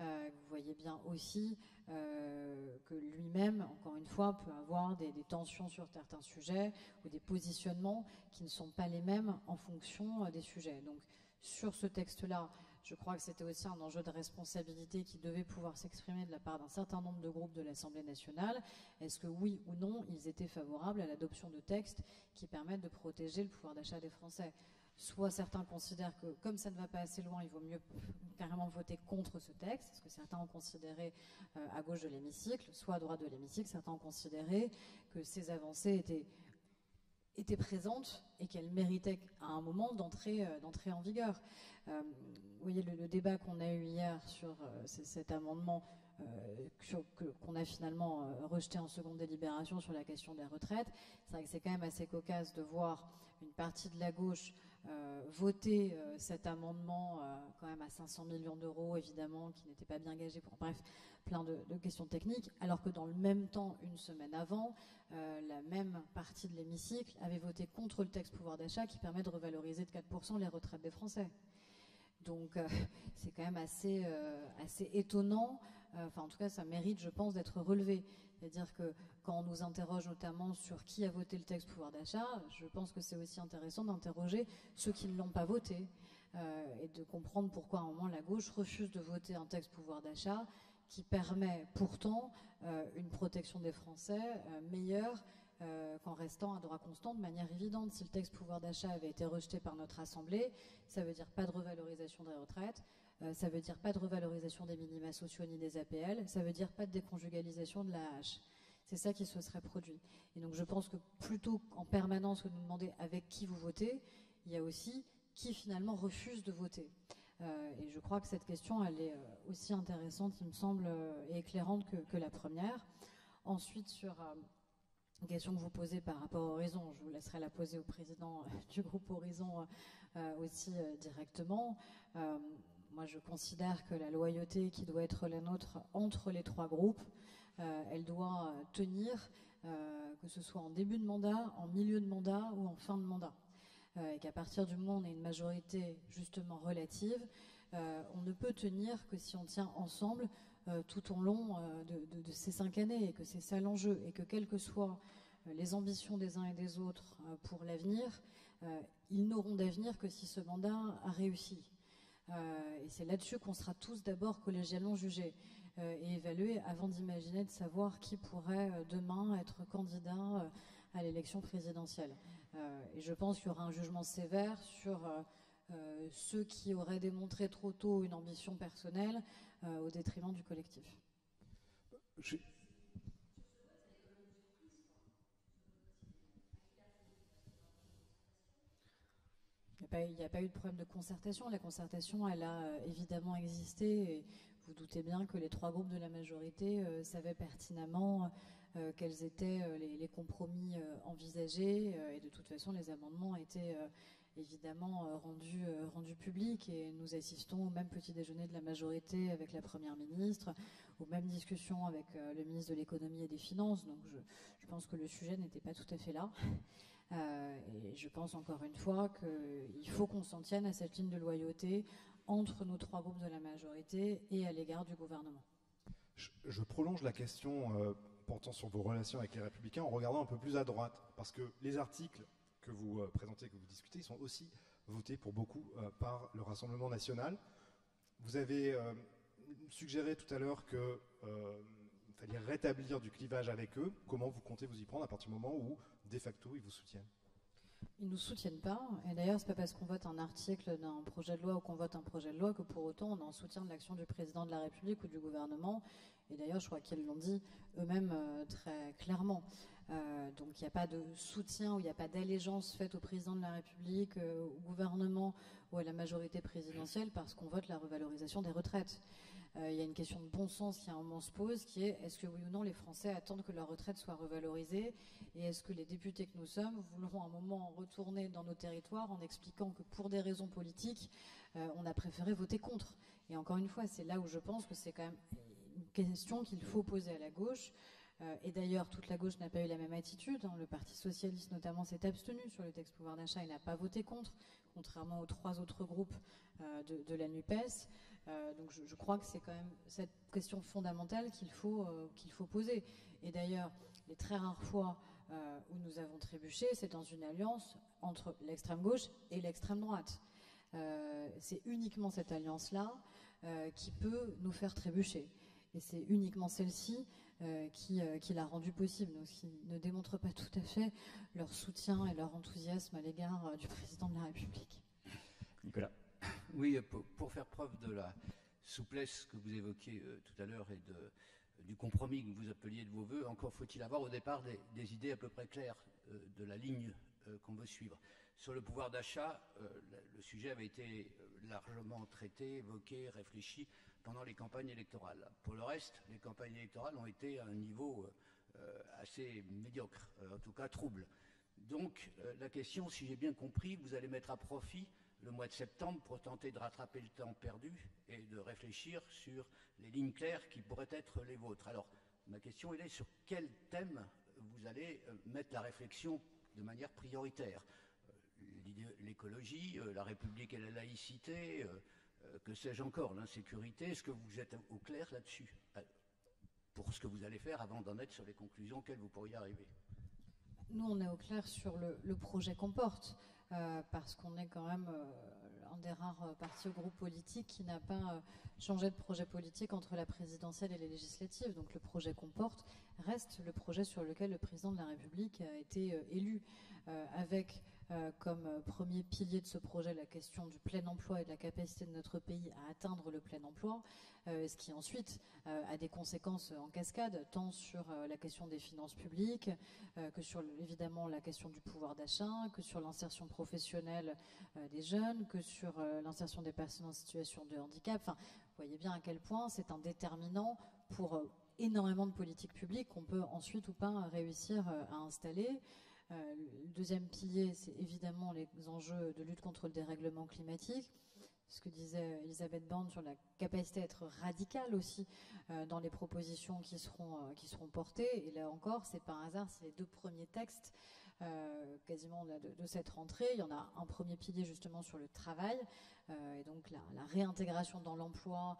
Euh, vous voyez bien aussi euh, que lui-même, encore une fois, peut avoir des, tensions sur certains sujets ou des positionnements qui ne sont pas les mêmes en fonction des sujets. Donc sur ce texte-là, je crois que c'était aussi un enjeu de responsabilité qui devait pouvoir s'exprimer de la part d'un certain nombre de groupes de l'Assemblée nationale. Est-ce que oui ou non, ils étaient favorables à l'adoption de textes qui permettent de protéger le pouvoir d'achat des Français? Soit certains considèrent que comme ça ne va pas assez loin, il vaut mieux carrément voter contre ce texte, ce que certains ont considéré euh, à gauche de l'hémicycle, soit à droite de l'hémicycle, certains ont considéré que ces avancées étaient, étaient présentes et qu'elles méritaient à un moment d'entrer euh, en vigueur. Euh, vous voyez le, débat qu'on a eu hier sur cet amendement qu'on a finalement rejeté en seconde délibération sur la question des retraites. C'est vrai que c'est quand même assez cocasse de voir une partie de la gauche euh, voter euh, cet amendement euh, quand même à 500 millions d'euros, évidemment, qui n'était pas bien gagé pour, bref, plein de, questions techniques, alors que dans le même temps, une semaine avant, la même partie de l'hémicycle avait voté contre le texte pouvoir d'achat qui permet de revaloriser de 4% les retraites des Français. Donc c'est quand même assez, assez étonnant, enfin en tout cas ça mérite, je pense, d'être relevé. C'est-à-dire que quand on nous interroge notamment sur qui a voté le texte pouvoir d'achat, je pense que c'est aussi intéressant d'interroger ceux qui ne l'ont pas voté euh, et de comprendre pourquoi à un moment la gauche refuse de voter un texte pouvoir d'achat qui permet pourtant euh, une protection des Français euh, meilleure qu'en restant à droit constant de manière évidente. Si le texte pouvoir d'achat avait été rejeté par notre Assemblée, ça veut dire pas de revalorisation des retraites, euh, ça veut dire pas de revalorisation des minima sociaux ni des APL, ça veut dire pas de déconjugalisation de la hache. C'est ça qui se serait produit. Et donc je pense que plutôt qu'en permanence que de nous demander avec qui vous votez, il y a aussi qui finalement refuse de voter. Euh, et je crois que cette question, elle est euh, aussi intéressante, il me semble, et éclairante que, la première. Ensuite, sur une question que vous posez par rapport à Horizon, je vous laisserai la poser au président du groupe Horizon aussi directement. Moi, je considère que la loyauté qui doit être la nôtre entre les trois groupes, euh, elle doit tenir, euh, que ce soit en début de mandat, en milieu de mandat ou en fin de mandat. Euh, et qu'à partir du moment où on a une majorité justement relative, on ne peut tenir que si on tient ensemble tout au long de, de, ces cinq années, et que c'est ça l'enjeu, et que quelles que soient les ambitions des uns et des autres pour l'avenir, ils n'auront d'avenir que si ce mandat a réussi. Euh, et c'est là-dessus qu'on sera tous d'abord collégialement jugés euh, et évalués avant d'imaginer de savoir qui pourrait euh, demain être candidat à l'élection présidentielle. et je pense qu'il y aura un jugement sévère sur ceux qui auraient démontré trop tôt une ambition personnelle au détriment du collectif. Il n'y a, pas eu de problème de concertation. La concertation, elle a euh, évidemment existé. Et vous doutez bien que les trois groupes de la majorité euh, savaient pertinemment quels étaient les, compromis envisagés. et de toute façon, les amendements étaient évidemment rendus, rendus publics et nous assistons au même petit déjeuner de la majorité avec la Première ministre, aux mêmes discussions avec le ministre de l'économie et des finances. Donc je pense que le sujet n'était pas tout à fait là. Euh, et je pense encore une fois qu'il faut qu'on s'en tienne à cette ligne de loyauté entre nos trois groupes de la majorité et à l'égard du gouvernement. Je, prolonge la question euh, portant sur vos relations avec les républicains en regardant un peu plus à droite, parce que les articles que vous euh, présentez, que vous discutez, sont aussi votés pour beaucoup par le Rassemblement national. Vous avez suggéré tout à l'heure qu'il fallait rétablir du clivage avec eux. Comment vous comptez vous y prendre à partir du moment où de facto, ils vous soutiennent ils ne nous soutiennent pas. Et d'ailleurs, ce n'est pas parce qu'on vote un article d'un projet de loi ou qu'on vote un projet de loi que pour autant on en soutien de l'action du président de la République ou du gouvernement. Et d'ailleurs, je crois qu'ils l'ont dit eux-mêmes euh, très clairement. Euh, donc il n'y a pas de soutien ou il n'y a pas d'allégeance faite au président de la République, euh, au gouvernement ou à la majorité présidentielle parce qu'on vote la revalorisation des retraites. Euh, il y a une question de bon sens qui à un moment se pose, qui est est-ce que oui ou non les Français attendent que leur retraite soit revalorisée Et est-ce que les députés que nous sommes voudront un moment retourner dans nos territoires en expliquant que pour des raisons politiques, euh, on a préféré voter contre? Et encore une fois, c'est là où je pense que c'est quand même une question qu'il faut poser à la gauche. Euh, et d'ailleurs, toute la gauche n'a pas eu la même attitude. Hein. Le Parti socialiste, notamment, s'est abstenu sur le texte pouvoir d'achat. Il n'a pas voté contre, contrairement aux trois autres groupes de, la NUPES. Euh, donc je, crois que c'est quand même cette question fondamentale qu'il faut, euh, qu'il faut poser. Et d'ailleurs, les très rares fois euh, où nous avons trébuché, c'est dans une alliance entre l'extrême gauche et l'extrême droite. c'est uniquement cette alliance-là qui peut nous faire trébucher. Et c'est uniquement celle-ci qui, l'a rendu possible, donc qui ne démontre pas tout à fait leur soutien et leur enthousiasme à l'égard du président de la République. Nicolas. Oui, pour, faire preuve de la souplesse que vous évoquiez euh, tout à l'heure et du compromis que vous appeliez de vos voeux, encore faut-il avoir au départ des, idées à peu près claires euh, de la ligne euh, qu'on veut suivre. Sur le pouvoir d'achat, le sujet avait été largement traité, évoqué, réfléchi pendant les campagnes électorales. Pour le reste, les campagnes électorales ont été à un niveau assez médiocre, en tout cas trouble. Donc la question, si j'ai bien compris, vous allez mettre à profit le mois de septembre pour tenter de rattraper le temps perdu et de réfléchir sur les lignes claires qui pourraient être les vôtres. Alors, ma question est sur quel thème vous allez euh, mettre la réflexion de manière prioritaire? Euh, L'écologie, euh, la République et la laïcité, que sais-je encore, l'insécurité, est-ce que vous êtes au clair là-dessus? Pour ce que vous allez faire avant d'en être sur les conclusions auxquelles vous pourriez arriver Nous, on est au clair sur le projet qu'on porte. Euh, parce qu'on est quand même euh, un des rares euh, partis ou groupes politiques qui n'a pas changé de projet politique entre la présidentielle et les législatives. Donc le projet qu'on porte reste le projet sur lequel le président de la République a été élu, avec euh, comme euh, premier pilier de ce projet la question du plein emploi et de la capacité de notre pays à atteindre le plein emploi, euh, ce qui ensuite a des conséquences en cascade, tant sur la question des finances publiques que sur évidemment la question du pouvoir d'achat, que sur l'insertion professionnelle des jeunes, que sur l'insertion des personnes en situation de handicap. Enfin, vous voyez bien à quel point c'est un déterminant pour énormément de politiques publiques qu'on peut ensuite ou pas réussir à installer. Euh, le deuxième pilier, c'est évidemment les enjeux de lutte contre le dérèglement climatique ce que disait Elisabeth Borne sur la capacité à être radicale aussi euh, dans les propositions qui seront, euh, qui seront portées. Et là encore, c'est par hasard, c'est les deux premiers textes quasiment de, cette rentrée. Il y en a un premier pilier justement sur le travail, et donc la, réintégration dans l'emploi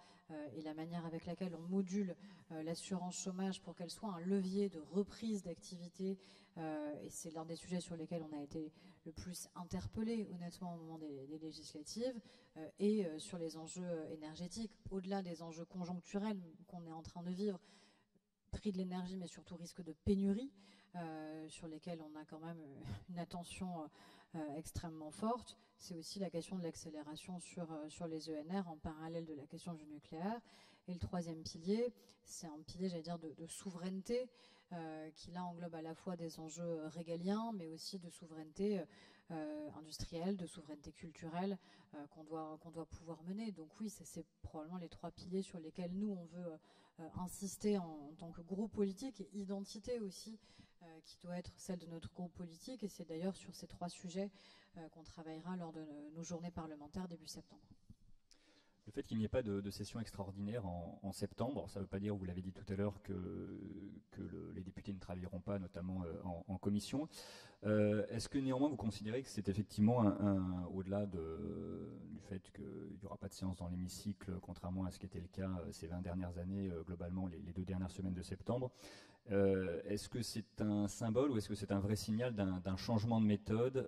et la manière avec laquelle on module l'assurance chômage pour qu'elle soit un levier de reprise d'activité euh, et c'est l'un des sujets sur lesquels on a été le plus interpellé, honnêtement, au moment des, législatives, euh, et euh, sur les enjeux énergétiques, au-delà des enjeux conjoncturels qu'on est en train de vivre, prix de l'énergie, mais surtout risque de pénurie. Sur lesquels on a quand même une attention extrêmement forte. C'est aussi la question de l'accélération sur, sur les ENR en parallèle de la question du nucléaire. Et le troisième pilier, c'est un pilier, j'allais dire, de, souveraineté, qui là englobe à la fois des enjeux régaliens, mais aussi de souveraineté euh, industrielle, de souveraineté culturelle euh, qu'on doit, doit pouvoir mener. Donc oui, c'est probablement les trois piliers sur lesquels nous, on veut euh, insister en, tant que groupe politique et identité aussi qui doit être celle de notre groupe politique. Et c'est d'ailleurs sur ces trois sujets qu'on travaillera lors de nos journées parlementaires début septembre. Le fait qu'il n'y ait pas de, session extraordinaire en, septembre, ça ne veut pas dire, vous l'avez dit tout à l'heure, que, que les députés ne travailleront pas, notamment en, commission. Euh, est-ce que néanmoins vous considérez que c'est effectivement un, au-delà du fait qu'il n'y aura pas de séance dans l'hémicycle, contrairement à ce qui était le cas euh, ces 20 dernières années, euh, globalement les, deux dernières semaines de septembre, est-ce que c'est un symbole ou est-ce que c'est un vrai signal d'un changement de méthode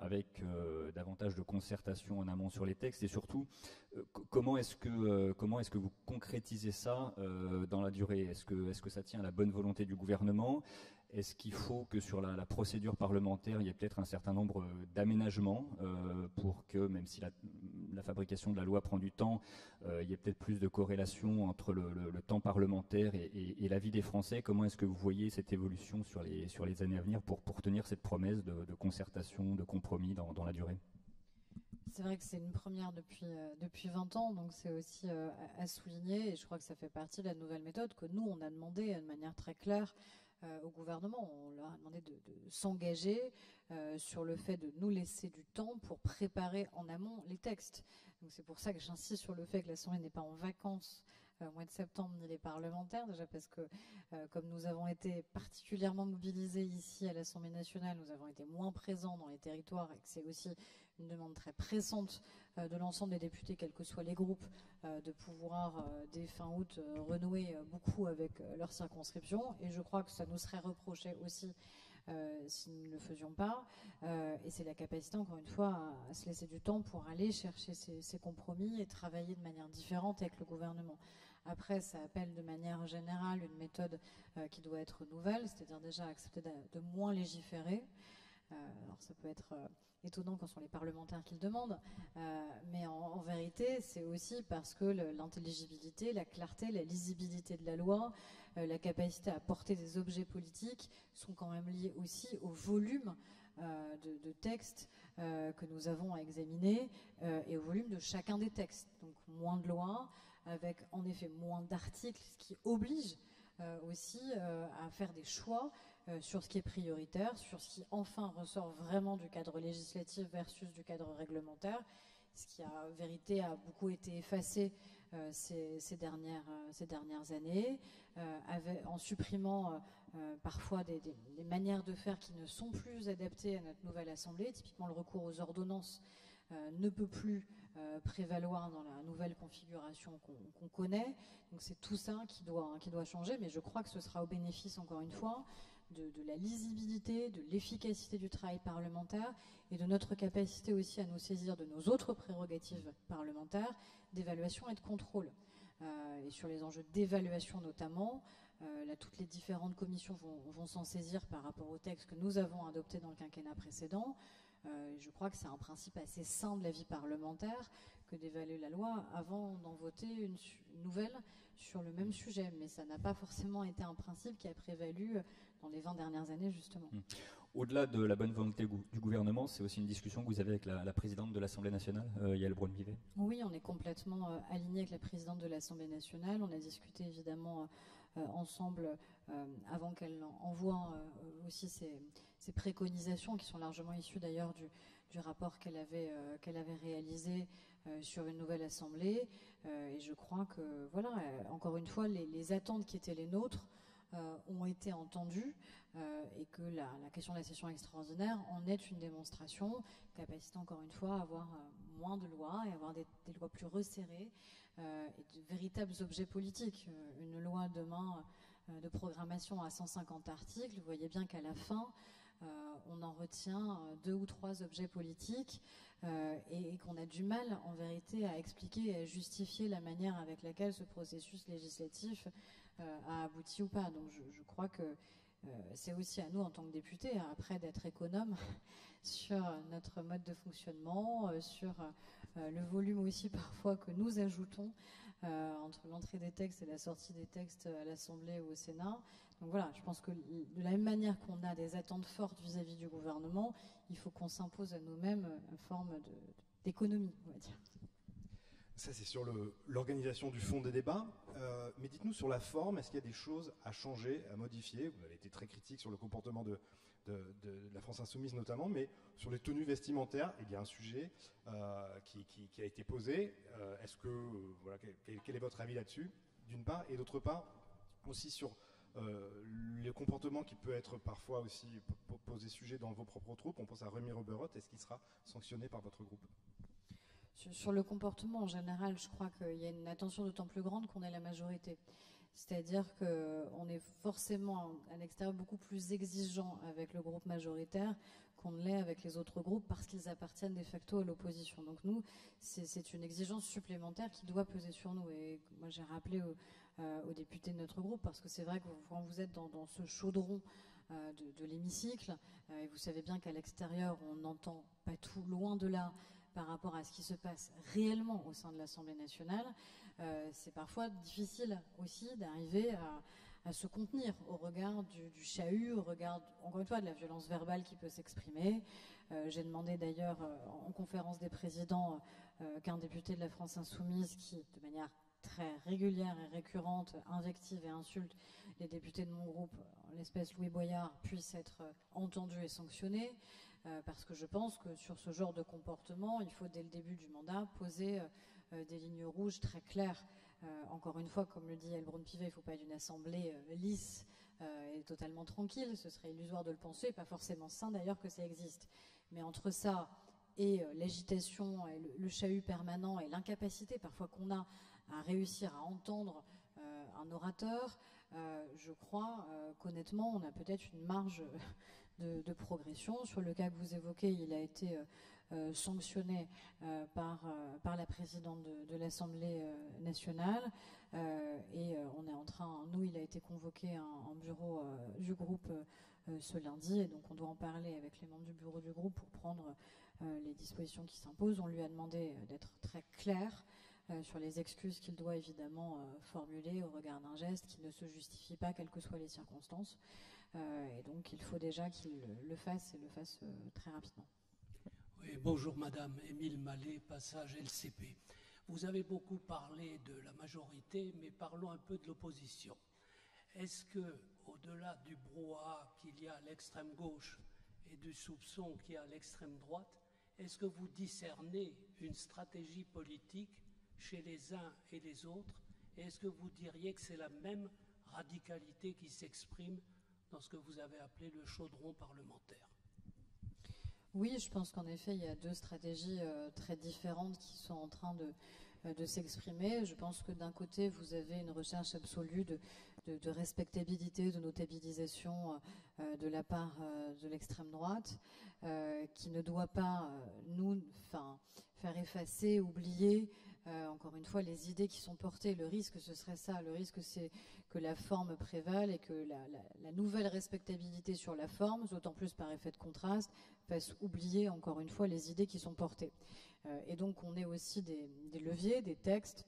avec davantage de concertation en amont sur les textes? Et surtout comment est-ce que est-ce que vous concrétisez ça dans la durée? Est-ce que est-ce que ça tient à la bonne volonté du gouvernement? Est-ce qu'il faut que sur la, procédure parlementaire, il y ait peut-être un certain nombre euh, d'aménagements euh, pour que, même si la, fabrication de la loi prend du temps, euh, il y ait peut-être plus de corrélation entre le, temps parlementaire et, la vie des Français? Comment est-ce que vous voyez cette évolution sur les, années à venir pour, tenir cette promesse de, concertation, de compromis dans, la durée? C'est vrai que c'est une première depuis, depuis 20 ans, donc c'est aussi à souligner, et je crois que ça fait partie de la nouvelle méthode que nous, on a demandé de manière très claire au gouvernement. On leur a demandé de, s'engager euh, sur le fait de nous laisser du temps pour préparer en amont les textes. C'est pour ça que j'insiste sur le fait que l'Assemblée n'est pas en vacances euh, au mois de septembre ni les parlementaires, déjà parce que comme nous avons été particulièrement mobilisés ici à l'Assemblée nationale, nous avons été moins présents dans les territoires et que c'est aussi une demande très pressante euh, de l'ensemble des députés, quels que soient les groupes, euh, de pouvoir, euh, dès fin août, renouer beaucoup avec leur circonscription. Et je crois que ça nous serait reproché aussi si nous ne le faisions pas. et c'est la capacité, encore une fois, à, se laisser du temps pour aller chercher ces, compromis et travailler de manière différente avec le gouvernement. Après, ça appelle de manière générale une méthode qui doit être nouvelle, c'est-à-dire déjà accepter de, moins légiférer. alors ça peut être étonnant quand ce sont les parlementaires qui le demandent, euh, mais en, vérité, c'est aussi parce que l'intelligibilité, la clarté, la lisibilité de la loi, euh, la capacité à porter des objets politiques sont quand même liés aussi au volume euh, de, textes que nous avons à examiner et au volume de chacun des textes. Donc moins de lois, avec en effet moins d'articles, ce qui oblige aussi à faire des choix euh, sur ce qui est prioritaire, sur ce qui enfin ressort vraiment du cadre législatif versus du cadre réglementaire, ce qui a vérité a beaucoup été effacé euh, ces, dernières, euh, ces dernières années, en supprimant parfois des, manières de faire qui ne sont plus adaptées à notre nouvelle Assemblée. Typiquement, le recours aux ordonnances ne peut plus prévaloir dans la nouvelle configuration qu'on connaît. Donc c'est tout ça qui doit changer, mais je crois que ce sera au bénéfice, encore une fois, de, la lisibilité, de l'efficacité du travail parlementaire et de notre capacité aussi à nous saisir de nos autres prérogatives parlementaires d'évaluation et de contrôle. Euh, et sur les enjeux d'évaluation notamment, euh, là, toutes les différentes commissions vont, s'en saisir par rapport au texte que nous avons adopté dans le quinquennat précédent. Euh, je crois que c'est un principe assez sain de la vie parlementaire que d'évaluer la loi avant d'en voter une, nouvelle sur le même sujet. Mais ça n'a pas forcément été un principe qui a prévalu dans les 20 dernières années, justement. Hum. Au-delà de la bonne volonté du gouvernement, c'est aussi une discussion que vous avez avec la, présidente de l'Assemblée nationale, euh, Yael Braun-Pivet Oui, on est complètement euh, aligné avec la présidente de l'Assemblée nationale. On a discuté évidemment euh, ensemble avant qu'elle envoie aussi ses, préconisations, qui sont largement issues d'ailleurs du, rapport qu'elle avait, qu'elle avait réalisé sur une nouvelle Assemblée. et je crois que, voilà, encore une fois, les attentes qui étaient les nôtres euh, ont été entendus euh, et que la, question de la session extraordinaire en est une démonstration, capacité encore une fois à avoir euh, moins de lois et avoir des, lois plus resserrées et de véritables objets politiques. une loi demain de programmation à 150 articles, vous voyez bien qu'à la fin, on en retient deux ou trois objets politiques et, qu'on a du mal en vérité à expliquer et à justifier la manière avec laquelle ce processus législatif euh, a abouti ou pas. Donc je, crois que c'est aussi à nous, en tant que députés, après d'être économes sur notre mode de fonctionnement, sur le volume aussi parfois que nous ajoutons entre l'entrée des textes et la sortie des textes à l'Assemblée ou au Sénat. Donc voilà, je pense que de la même manière qu'on a des attentes fortes vis-à-vis du gouvernement, il faut qu'on s'impose à nous-mêmes une forme d'économie, on va dire. Ça, c'est sur l'organisation du fond des débats. Euh, mais dites-nous sur la forme, est-ce qu'il y a des choses à changer, à modifier? Vous avez été très critique sur le comportement de, la France insoumise notamment, mais sur les tenues vestimentaires, il y a un sujet euh, qui, a été posé. Euh, est-ce que, voilà, quel, est votre avis là-dessus, d'une part, et d'autre part, aussi sur le comportement qui peut être parfois aussi posé sujet dans vos propres troupes. On pense à Rémi Roberot. Est-ce qu'il sera sanctionné par votre groupe? Sur, le comportement en général, je crois qu'il y a une attention d'autant plus grande qu'on est la majorité. C'est-à-dire qu'on est forcément à l'extérieur beaucoup plus exigeant avec le groupe majoritaire qu'on ne l'est avec les autres groupes parce qu'ils appartiennent de facto à l'opposition. Donc nous, c'est une exigence supplémentaire qui doit peser sur nous. Et moi, j'ai rappelé euh, aux, députés de notre groupe parce que c'est vrai que quand vous êtes dans, ce chaudron euh, de, l'hémicycle, euh, et vous savez bien qu'à l'extérieur, on n'entend pas tout loin de là par rapport à ce qui se passe réellement au sein de l'Assemblée nationale, euh, c'est parfois difficile aussi d'arriver à, se contenir au regard du, chahut, au regard, encore une fois, de la violence verbale qui peut s'exprimer. Euh, j'ai demandé d'ailleurs euh, en conférence des présidents qu'un député de la France insoumise qui, de manière très régulière et récurrente, invective et insulte les députés de mon groupe, l'espèce Louis Boyard, puisse être entendu et sanctionné. Euh, parce que je pense que sur ce genre de comportement, il faut dès le début du mandat poser euh, euh, des lignes rouges très claires. encore une fois, comme le dit Elbron Pivet, il ne faut pas être une assemblée lisse et totalement tranquille. Ce serait illusoire de le penser, pas forcément sain d'ailleurs que ça existe. Mais entre ça et l'agitation, et le, chahut permanent et l'incapacité parfois qu'on a à réussir à entendre un orateur, je crois qu'honnêtement, on a peut-être une marge de, progression. Sur le cas que vous évoquez, il a été euh, euh, sanctionné euh, par, par la présidente de, l'Assemblée nationale. et on est en train, nous, il a été convoqué en, bureau du groupe ce lundi. Et donc on doit en parler avec les membres du bureau du groupe pour prendre les dispositions qui s'imposent. On lui a demandé d'être très clair. sur les excuses qu'il doit évidemment formuler au regard d'un geste qui ne se justifie pas, quelles que soient les circonstances. Euh, et donc il faut déjà qu'il le fasse et le fasse euh, très rapidement. Oui, bonjour Madame, Émile Mallet, passage LCP. Vous avez beaucoup parlé de la majorité, mais parlons un peu de l'opposition. Est-ce que, au-delà du brouhaha qu'il y a à l'extrême gauche et du soupçon qu'il y a à l'extrême droite, est-ce que vous discernez une stratégie politique chez les uns et les autres? Est-ce que vous diriez que c'est la même radicalité qui s'exprime dans ce que vous avez appelé le chaudron parlementaire. Oui, je pense qu'en effet, il y a deux stratégies euh, très différentes qui sont en train de, euh, de s'exprimer. Je pense que d'un côté, vous avez une recherche absolue de, de, respectabilité, de notabilisation euh, de la part de l'extrême droite, qui ne doit pas nous faire effacer, oublier euh, encore une fois, les idées qui sont portées. Le risque, ce serait ça. Le risque, c'est que la forme prévale et que la, nouvelle respectabilité sur la forme, d'autant plus par effet de contraste, fasse oublier, encore une fois, les idées qui sont portées. Euh, et donc, on est aussi des, leviers, des textes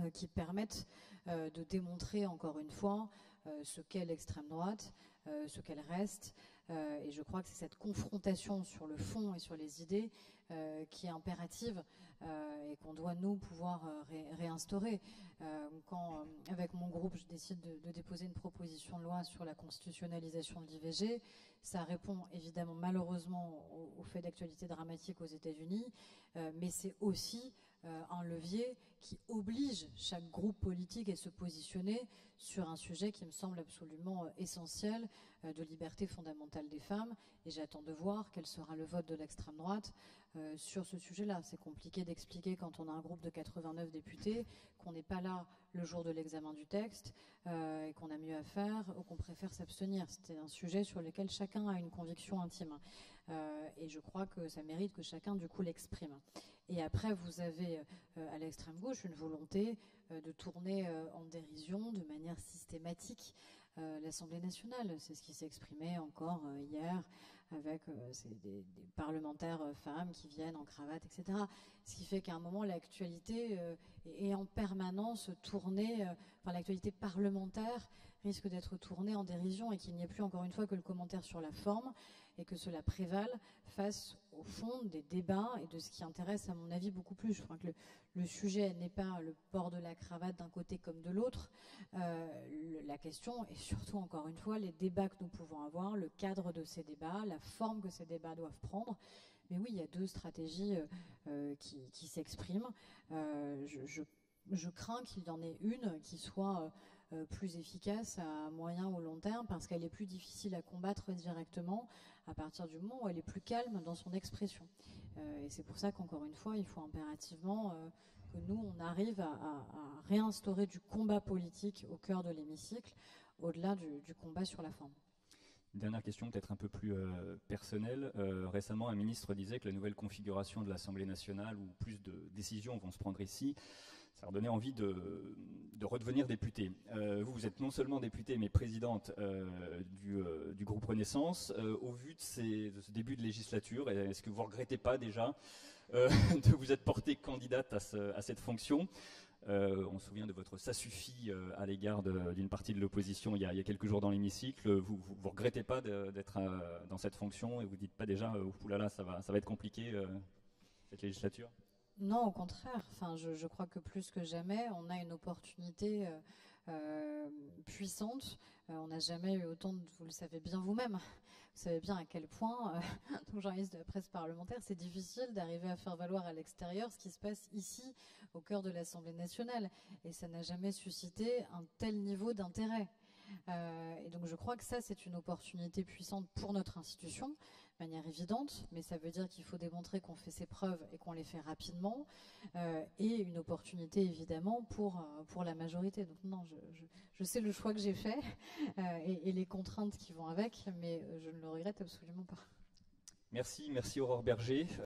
euh, qui permettent de démontrer, encore une fois, ce qu'est l'extrême droite, ce qu'elle reste. Et je crois que c'est cette confrontation sur le fond et sur les idées qui est impérative euh, et qu'on doit nous pouvoir euh, réinstaurer. Euh, quand, avec mon groupe, je décide de, déposer une proposition de loi sur la constitutionnalisation de l'IVG, ça répond évidemment malheureusement au, fait d'actualité dramatique aux États-Unis, mais c'est aussi un levier qui oblige chaque groupe politique à se positionner sur un sujet qui me semble absolument essentiel de liberté fondamentale des femmes. Et j'attends de voir quel sera le vote de l'extrême droite euh, sur ce sujet-là. C'est compliqué d'expliquer quand on a un groupe de 89 députés qu'on n'est pas là le jour de l'examen du texte euh, et qu'on a mieux à faire ou qu'on préfère s'abstenir. C'est un sujet sur lequel chacun a une conviction intime. Euh, et je crois que ça mérite que chacun du coup l'exprime. Et après, vous avez à l'extrême gauche une volonté de tourner en dérision de manière systématique l'Assemblée nationale. C'est ce qui s'est exprimé encore hier avec des, parlementaires femmes qui viennent en cravate, etc. Ce qui fait qu'à un moment, l'actualité est en permanence tournée, enfin l'actualité parlementaire risque d'être tournée en dérision et qu'il n'y ait plus encore une fois que le commentaire sur la forme et que cela prévale face au fond des débats et de ce qui intéresse à mon avis beaucoup plus. Je crois que le, sujet n'est pas le port de la cravate d'un côté comme de l'autre. Euh, la question est surtout encore une fois les débats que nous pouvons avoir, le cadre de ces débats, la forme que ces débats doivent prendre. Mais oui, il y a deux stratégies euh, euh, qui, s'expriment. Je, je, crains qu'il y en ait une qui soit plus efficace à moyen ou long terme parce qu'elle est plus difficile à combattre directement à partir du moment où elle est plus calme dans son expression. Euh, et c'est pour ça qu'encore une fois, il faut impérativement euh, que nous, on arrive à, réinstaurer du combat politique au cœur de l'hémicycle, au-delà du, combat sur la forme. dernière question, peut-être un peu plus euh, personnelle. récemment, un ministre disait que la nouvelle configuration de l'Assemblée nationale, où plus de décisions vont se prendre ici, ça leur donnait envie de, redevenir député. Euh, vous, vous êtes non seulement députée, mais présidente euh, euh, du, groupe Renaissance. au vu de, ce début de législature, est-ce que vous ne regrettez pas déjà de vous être portée candidate à, cette fonction? On se souvient de votre ça suffit à l'égard d'une partie de l'opposition il, y a quelques jours dans l'hémicycle. Vous ne regrettez pas d'être dans cette fonction et vous dites pas déjà, ça va, ça va être compliqué cette législature non, au contraire. Enfin, je, crois que plus que jamais, on a une opportunité euh, euh, puissante. Euh, on n'a jamais eu autant, de, vous le savez bien vous-même, vous savez bien à quel point, euh, journaliste de la presse parlementaire, c'est difficile d'arriver à faire valoir à l'extérieur ce qui se passe ici, au cœur de l'Assemblée nationale. Et ça n'a jamais suscité un tel niveau d'intérêt. et donc je crois que ça, c'est une opportunité puissante pour notre institution manière évidente, mais ça veut dire qu'il faut démontrer qu'on fait ses preuves et qu'on les fait rapidement, euh, et une opportunité évidemment pour, euh, pour la majorité. Donc non, je, sais le choix que j'ai fait euh, et, les contraintes qui vont avec, mais je ne le regrette absolument pas. Merci, merci Aurore Berger.